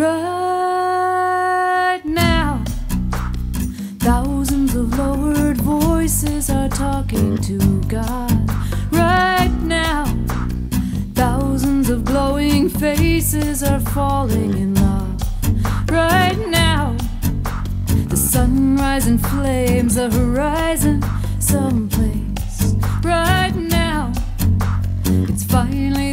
Right now, thousands of lowered voices are talking to God. Right now, thousands of glowing faces are falling in love. Right now, the sunrise and flames, the horizon, someplace. Right now, it's finally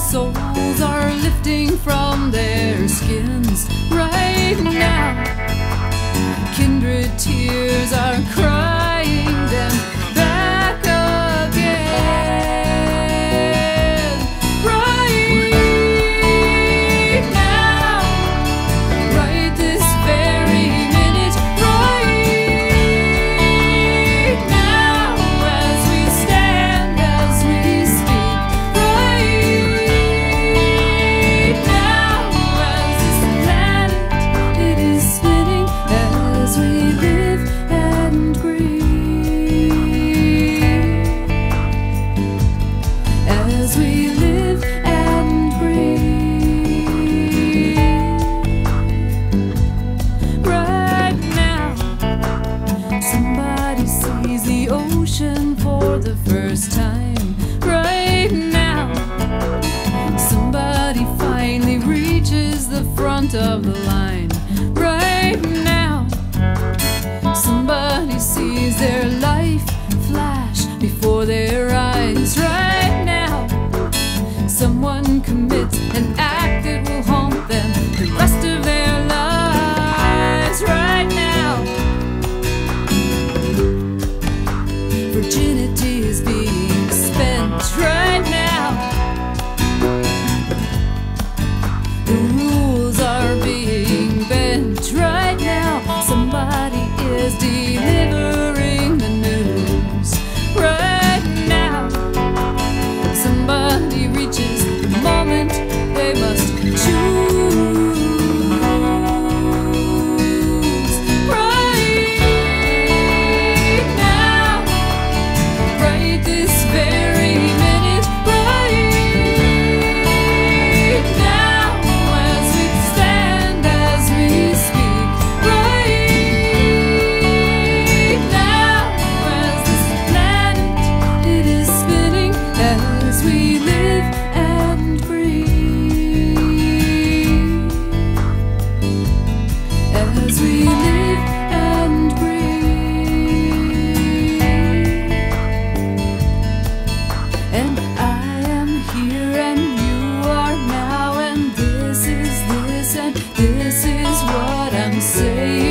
souls are lifting from their skins. Right now, kindred tears are crying ocean for the first time. Right now, somebody finally reaches the front of the line. Right now, somebody sees their life flash before their eyes. say